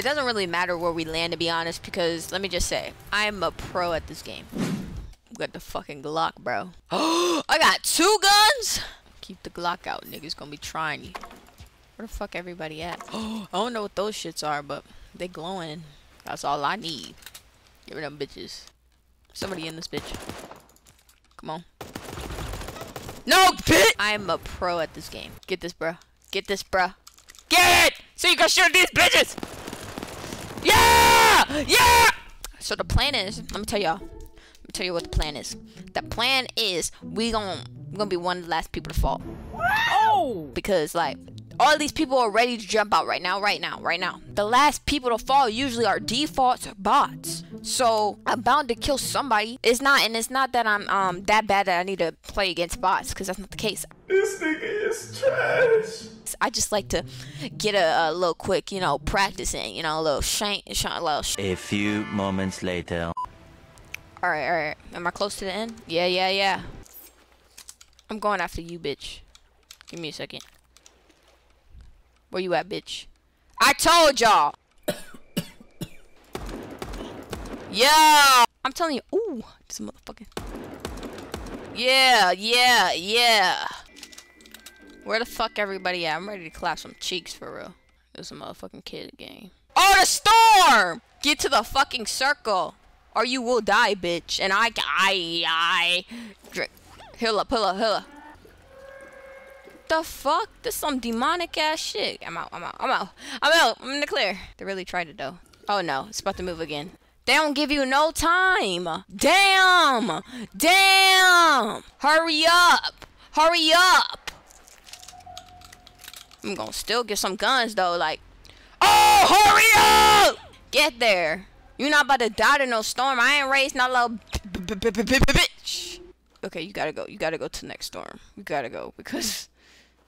It doesn't really matter where we land, to be honest, because let me just say, I'm a pro at this game. Got the fucking Glock, bro. Oh, I got two guns. Keep the Glock out, niggas gonna be trying you. Where the fuck everybody at? Oh, I don't know what those shits are, but they glowing. That's all I need. Give me them bitches. Somebody in this bitch. Come on. No, bitch! I am a pro at this game. Get this, bro. Get this, bro. Get it! So you can shoot these bitches! Yeah! Yeah! So the plan is, let me tell y'all. Let me tell you what the plan is. The plan is we gon' we gonna be one of the last people to fall. Oh! Because like all these people are ready to jump out right now, right now, right now. The last people to fall usually are defaults or bots. So I'm bound to kill somebody. It's not, and it's not that I'm um that bad that I need to play against bots, because that's not the case. This nigga is trash. I just like to get a, a little quick, you know, practicing, you know, a little shank, a little. Sh a few moments later. All right, all right. Am I close to the end? Yeah, yeah, yeah. I'm going after you, bitch. Give me a second. Where you at, bitch? I told y'all. yeah. I'm telling you. Ooh, this motherfucker. Yeah, yeah, yeah. Where the fuck everybody at? I'm ready to clap some cheeks for real. Is a motherfucking kid game. Oh, the storm! Get to the fucking circle, or you will die, bitch. And I, I, I, drink. Up, heal up the fuck? This some demonic ass shit. I'm out, I'm out, I'm out. I'm out. I'm in the clear. They really tried it though. Oh no, it's about to move again. They don't give you no time. Damn! Damn! Hurry up! Hurry up! I'm gonna still get some guns though, like. Oh, hurry up! Get there. You're not about to die to no storm. I ain't raised no little bitch. Okay, you gotta go. You gotta go to the next storm. You gotta go because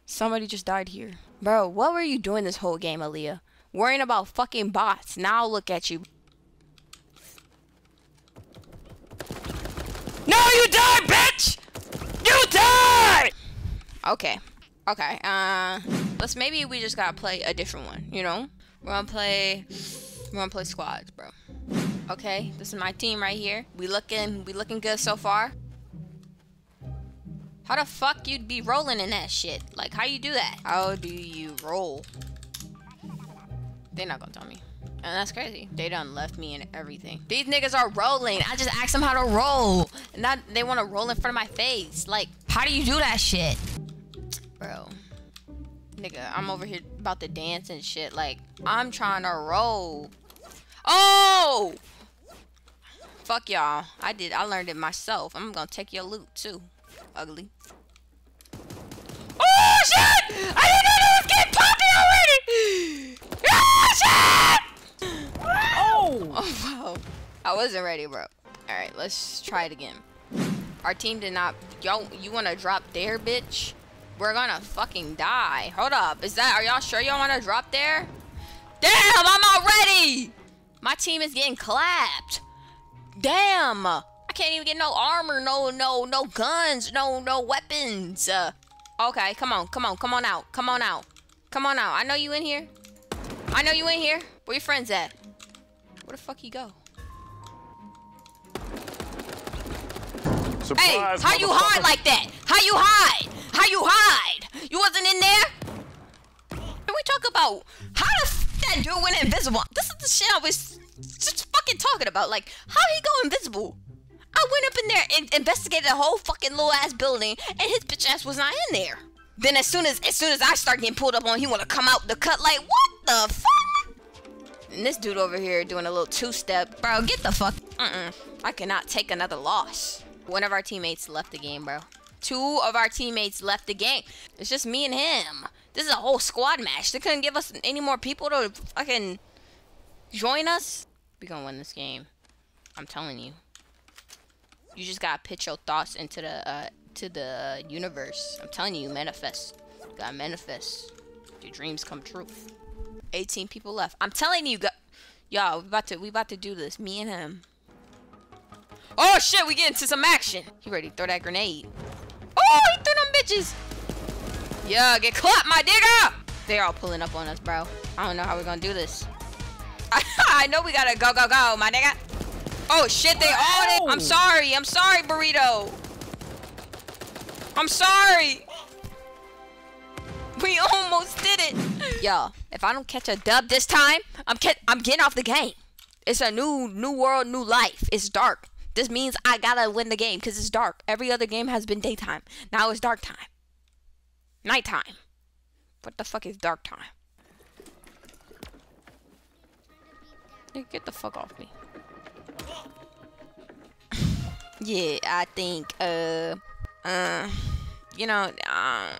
Somebody just died here. Bro, what were you doing this whole game, Aaliyah? Worrying about fucking bots. Now look at you. No, you died, bitch! You died! Okay. Okay, uh, let's maybe we just gotta play a different one, you know? We're gonna play, we're gonna play squads, bro. Okay, this is my team right here. We looking, we looking good so far. How the fuck you'd be rolling in that shit? Like, how you do that? How do you roll? They're not gonna tell me. And that's crazy. They done left me and everything. These niggas are rolling. I just asked them how to roll. And now they want to roll in front of my face. Like, how do you do that shit? Bro. Nigga, I'm over here about to dance and shit. Like, I'm trying to roll. Oh! Fuck y'all. I did. I learned it myself. I'm gonna take your loot, too ugly. Oh shit! I didn't know it was getting poppy already! Ah shit! Oh! Oh wow. I wasn't ready, bro. Alright, let's try it again. Our team did not yo you wanna drop there, bitch? We're gonna fucking die. Hold up. Is that are y'all sure y'all wanna drop there? Damn, I'm not ready! My team is getting clapped. Damn! I can't even get no armor, no, no, no guns, no, no weapons. Uh, okay, come on, come on, come on out, come on out, come on out. I know you in here. I know you in here. Where your friends at? Where the fuck you go? Surprise, hey, how you hide like that? How you hide? How you hide? You wasn't in there? Can we talk about how the f that dude went invisible. This is the shit I was just fucking talking about. Like, how he go invisible? I went up in there and investigated the whole fucking little ass building, and his bitch ass was not in there. Then as soon as as soon as I start getting pulled up on, he wanna come out the cut like what the fuck? And this dude over here doing a little two-step, bro. Get the fuck. Mm-mm. I cannot take another loss. One of our teammates left the game, bro. Two of our teammates left the game. It's just me and him. This is a whole squad match. They couldn't give us any more people to fucking join us. We gonna win this game. I'm telling you. You just gotta pitch your thoughts into the uh, to the universe. I'm telling you, manifest. You gotta manifest. Your dreams come true. 18 people left. I'm telling you, y'all, we about to we about to do this. Me and him. Oh shit, we get into some action. You ready to throw that grenade? Oh, he threw them bitches. Yeah, get clapped, my digger. They're all pulling up on us, bro. I don't know how we're gonna do this. I know we gotta go, go, go, my nigga. Oh shit, they all it. I'm sorry. I'm sorry, burrito. I'm sorry. We almost did it. Yo, if I don't catch a dub this time, I'm I'm getting off the game. It's a new new world, new life. It's dark. This means I gotta win the game because it's dark. Every other game has been daytime. Now it's dark time. Nighttime. What the fuck is dark time? Get the fuck off me. yeah, I think, uh, uh, you know, uh,